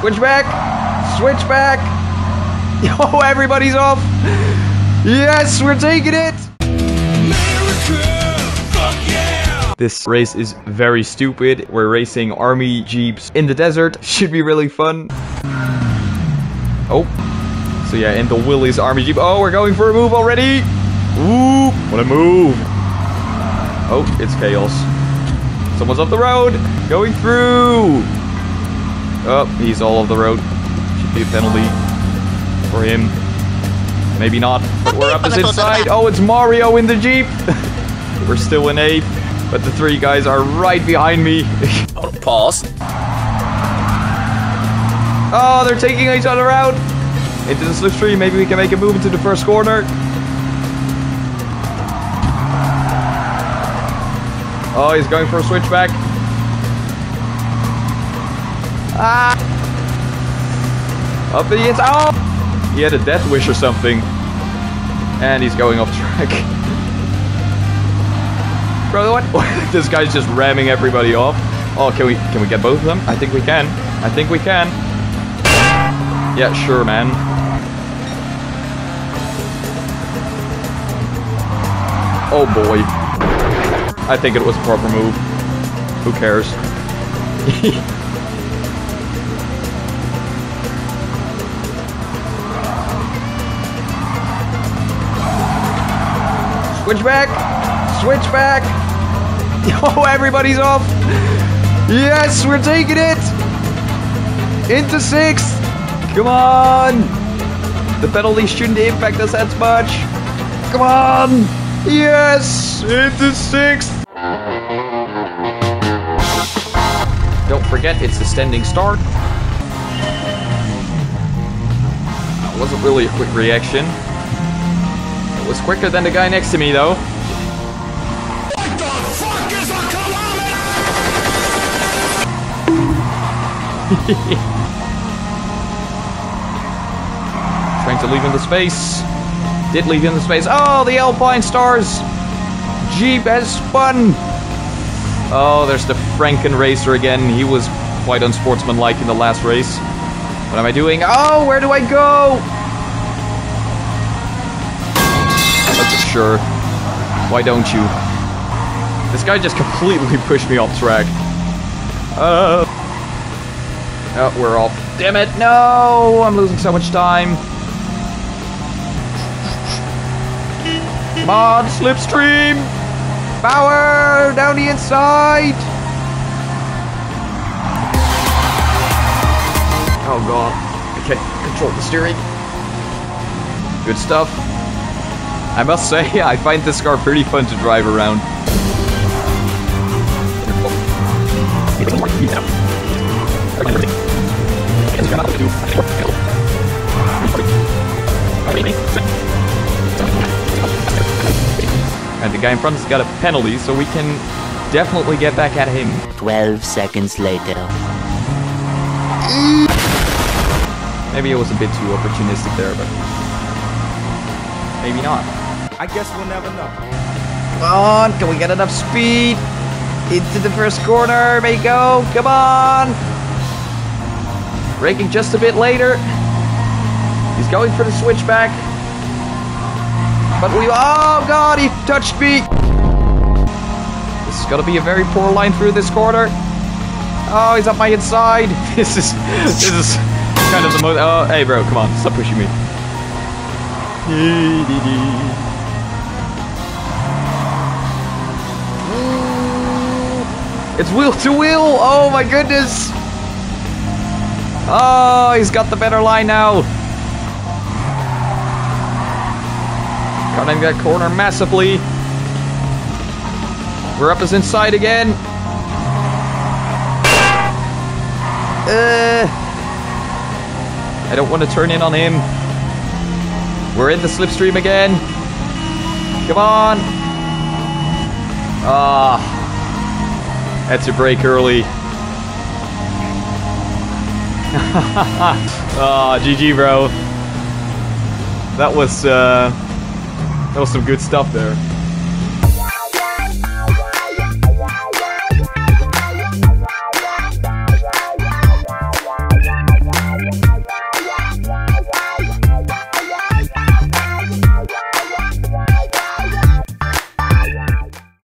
Switch back. Switch back. Yo, everybody's off. Yes, we're taking it. This race is very stupid. We're racing army jeeps in the desert. Should be really fun. Oh. So yeah, in the Willys army jeep. Oh, we're going for a move already. Ooh, what a move. Oh, it's chaos. Someone's off the road. Going through. Oh, he's all off the road. Should be a penalty for him. Maybe not, but we're up as inside. Oh, it's Mario in the Jeep. we're still in eighth, but the three guys are right behind me. Oh, pause. oh, they're taking each other out. Into the slipstream. Maybe we can make a move into the first corner. Oh, he's going for a switchback. Ah! Up inside. Oh! He had a death wish or something. And he's going off track. Bro, what? this guy's just ramming everybody off. Oh, can we can we get both of them? I think we can. I think we can. Yeah, sure, man. Oh boy. I think it was a proper move. Who cares? Switch back! Switch back! Oh, everybody's off! Yes, we're taking it! Into sixth! Come on! The penalty shouldn't impact us as much. Come on! Yes! Into sixth! Don't forget, it's a standing start. It wasn't really a quick reaction. Was quicker than the guy next to me, though. Trying to leave the space. Did leave the space. Oh, the Alpine Stars! Jeep has spun! Oh, there's the Franken Racer again. He was quite unsportsmanlike in the last race. What am I doing? Oh, where do I go? Sure. Why don't you? This guy just completely pushed me off track. Uh. Oh, we're off. Damn it, no! I'm losing so much time. Come on, slipstream! Power! Down the inside! Oh god. I can't control the steering. Good stuff. I must say, I find this car pretty fun to drive around. And the guy in front has got a penalty, so we can definitely get back at him. 12 seconds later. Maybe it was a bit too opportunistic there, but maybe not. I guess we'll never know. Come on, can we get enough speed? Into the first corner, may go, come on! Braking just a bit later. He's going for the switchback. But we, oh god, he touched me! This is gonna be a very poor line through this corner. Oh, he's up my inside. This is, this is kind of the most, oh, hey bro, come on, stop pushing me. It's wheel to wheel. Oh my goodness. Oh, he's got the better line now. Cutting that corner massively. We're up his inside again. Uh, I don't want to turn in on him. We're in the slipstream again. Come on. Ah. Had to brake early. Ah, oh, GG, bro. That was, uh, that was some good stuff there.